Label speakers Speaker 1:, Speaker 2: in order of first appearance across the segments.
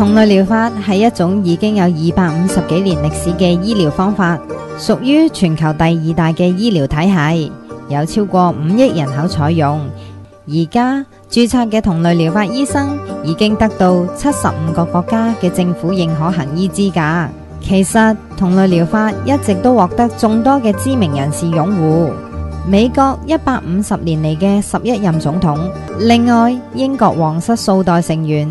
Speaker 1: 同類療法係一種已經有二百五十幾年歷史嘅醫療方法，屬於全球第二大嘅醫療體系，有超過五億人口採用。而家註冊嘅同類療法醫生已經得到七十五個國家嘅政府認可行醫資格。其實同類療法一直都獲得眾多嘅知名人士擁護。美國一百五十年嚟嘅十一任總統，另外英國皇室數代成員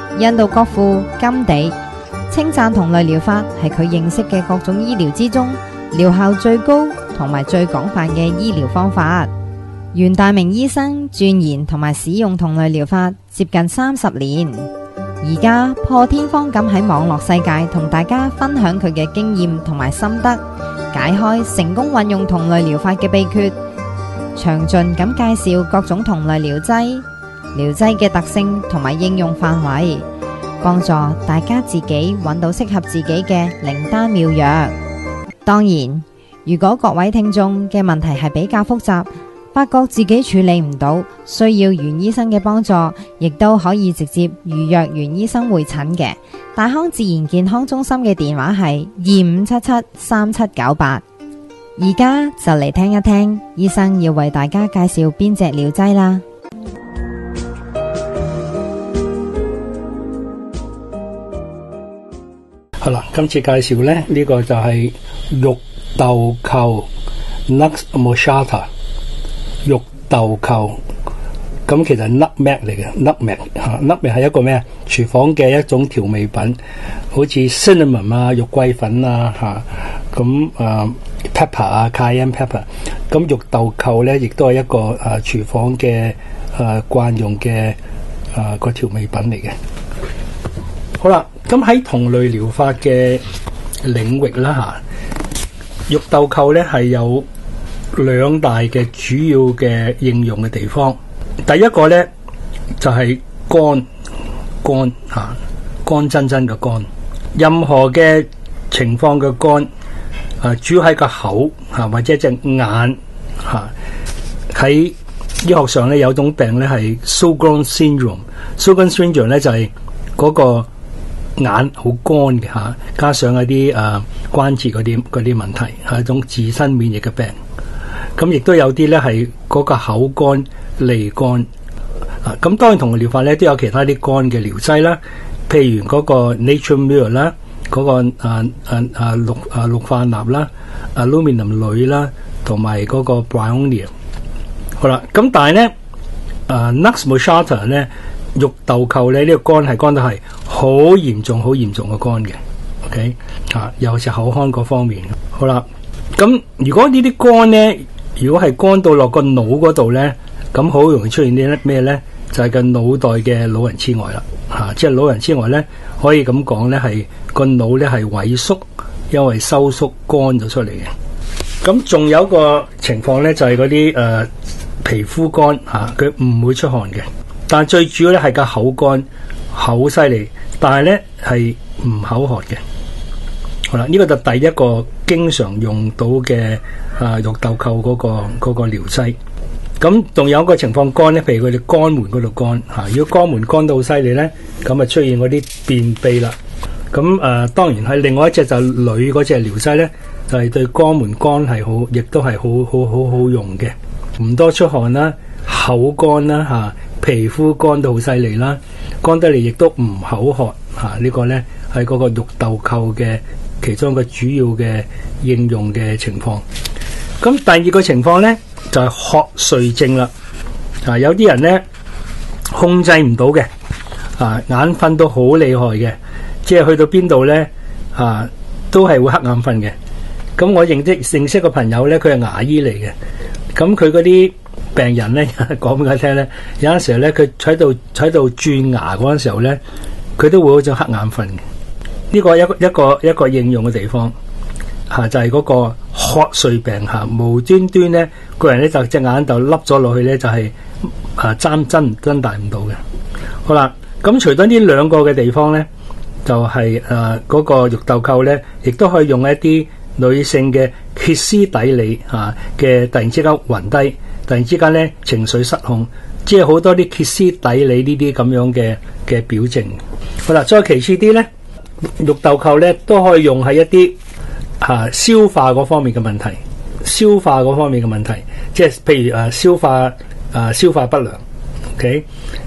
Speaker 1: 印度國父甘地稱讚同類療法係佢認識嘅各種醫療之中療效最高同埋最廣泛嘅醫療方法。袁大明醫生钻研同埋使用同類療法接近三十年，而家破天荒咁喺網絡世界同大家分享佢嘅經驗同埋心得，解開成功運用同類療法嘅秘訣。詳盡咁介紹各種同類療劑、療劑嘅特性同埋應用範圍，幫助大家自己揾到適合自己嘅靈丹妙藥。當然，如果各位聽眾嘅問題係比較複雜，發覺自己處理唔到，需要袁醫生嘅幫助，亦都可以直接預約袁醫生會診嘅。大康自然健康中心嘅電話係二五七七三七九八。而家就嚟聽一聽醫生要為大家介紹邊隻療劑啦。
Speaker 2: 好啦，今次介紹咧呢、個就係肉豆蔻 nux moshata 肉豆蔻，咁其實係 nutmeg 嚟嘅 nutmeg 吓 nutmeg 係一個咩啊？廚房嘅一種調味品，好似 cinnamon 啊、肉桂粉啊吓，咁啊 pepper 啊、cayenne pepper，咁肉豆蔻咧亦都係一個誒廚房嘅誒慣用嘅誒個調味品嚟嘅。好啦，咁喺同類療法嘅領域啦吓，肉豆蔻咧係有兩大嘅主要嘅應用嘅地方。第一個咧就係肝肝吓，肝真真嘅肝。任何嘅情況嘅肝，啊主要喺個口吓或者隻眼吓。喺醫學上咧有種病咧係 Sjogren syndrome，Sjogren syndrome 咧就係嗰個。眼好乾嘅吓，加上一啲誒、呃、關節嗰啲嗰啲問題，係一種自身免疫嘅病。咁亦都有啲咧係嗰個口乾脷乾啊。咁當然同個療法咧都有其他啲乾嘅療劑啦，譬如嗰個 Nature Mule 啦，嗰、那個誒誒誒氯誒氯化鈉啦，Aluminum 鋁啦，同埋嗰個 Bryonia。好啦，咁但係咧誒 Nux mosata 咧。肉豆蔻咧，呢、這個肝係肝得係好嚴重、好嚴重嘅肝嘅，OK 啊，尤其是口腔嗰方面。好啦，咁如果呢啲肝咧，如果係肝到落個腦嗰度咧，咁好容易出現啲咩咧？就係、是、個腦袋嘅老人痴呆啦，吓、即係老人痴呆咧，可以咁講咧，係個腦咧係萎縮，因為收縮乾咗出嚟嘅。咁仲有一個情況咧，就係嗰啲诶皮膚乾吓，佢、唔會出汗嘅。但最主要咧係個口乾，好犀利，但係咧係唔口渴嘅。好啦，呢、這個就第一個經常用到嘅啊肉豆蔻嗰、那個嗰、個療劑。咁仲有一個情況乾咧，譬如佢哋肛門嗰度乾吓，如果肛門乾到好犀利咧，咁啊出現嗰啲便秘啦。咁誒、呃，當然係另外一隻就女嗰隻療劑咧，就係、是、對肛門乾係好，亦都係好好好好用嘅，唔多出汗啦，口乾啦吓。皮膚乾到好犀利啦，乾得嚟亦都唔口渴啊！呢、個呢係嗰個肉豆蔻嘅其中一個主要嘅應用嘅情況。咁第二個情況呢，就係、瞌睡症啦。啊，有啲人呢控制唔到嘅，啊眼瞓到好厲害嘅，即係去到邊度呢，啊都係會瞌眼瞓嘅。咁我認識認識個朋友呢，佢係牙醫嚟嘅，咁佢嗰啲病人咧講 俾佢聽咧，有陣時候咧佢喺度喺度鑽牙嗰陣時候咧，佢都會好似黑眼瞓嘅。呢個一個一個一個應用嘅地方嚇，就係嗰個瞌睡病嚇，無端端咧個人咧就隻眼就凹咗落去咧，就係啊睜睜睜大唔到嘅。好啦，咁除咗呢兩個嘅地方咧，就係誒嗰個肉豆蔻咧，亦都可以用一啲女性嘅歇斯底里嚇嘅突然之間暈低。突然之間咧情緒失控，即係好多啲歇斯底里呢啲咁樣嘅嘅表徵。好啦，再其次啲咧，肉豆蔻咧都可以用喺一啲嚇、消化嗰方面嘅問題，消化嗰方面嘅問題，即係譬如誒、消化、啊、消化不良，OK，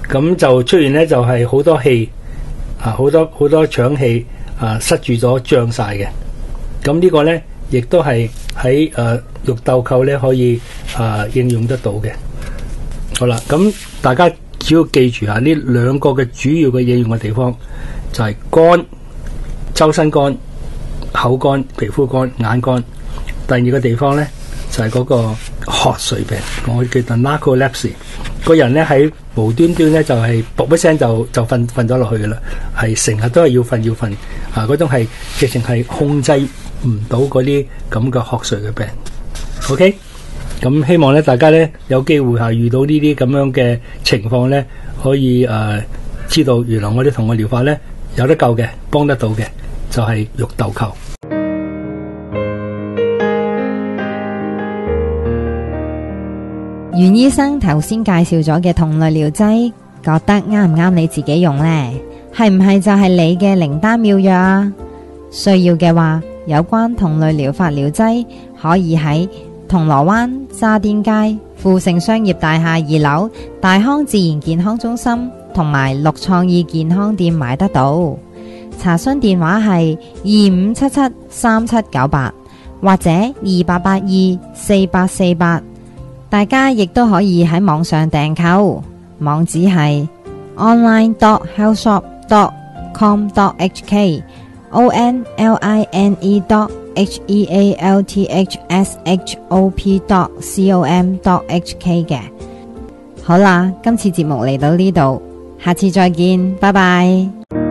Speaker 2: 咁就出現咧就係、好多氣啊，好多好多腸氣啊塞住咗脹晒嘅，咁呢個咧亦都係喺誒。肉豆蔻咧可以啊、呃、應用得到嘅，好啦，咁大家只要記住下呢兩個嘅主要嘅應用嘅地方就係、是、乾、周身乾、口乾、皮膚乾、眼乾。第二個地方咧就係、是、嗰個瞌睡病，我叫做 narcolepsy。個人咧喺無端端咧就係卜一聲就就瞓瞓咗落去噶啦，係成日都係要瞓要瞓啊！嗰種係直情係控制唔到嗰啲咁嘅瞌睡嘅病。OK，咁希望咧，大家咧有機會係遇到呢啲咁樣嘅情況咧，可以诶、知道原來我哋同個療法咧有得救嘅，幫得到嘅，就係、是、肉豆蔻。
Speaker 1: 袁醫生頭先介紹咗嘅同類療劑，覺得啱唔啱你自己用呢？係唔係就係你嘅靈丹妙藥啊？需要嘅話，有關同類療法療劑可以喺銅鑼灣沙甸街富盛商業大廈二樓大康自然健康中心同埋六創意健康店買得到。查詢電話係二五七七三七九八或者二八八二四八四八。大家亦都可以喺網上訂購，網址係 online dot healthshop dot com dot hk o n l i n e dot H E A L T H S H O P dot C O M dot H K 嘅。好啦，今次节目嚟到呢度，下次再见，拜拜。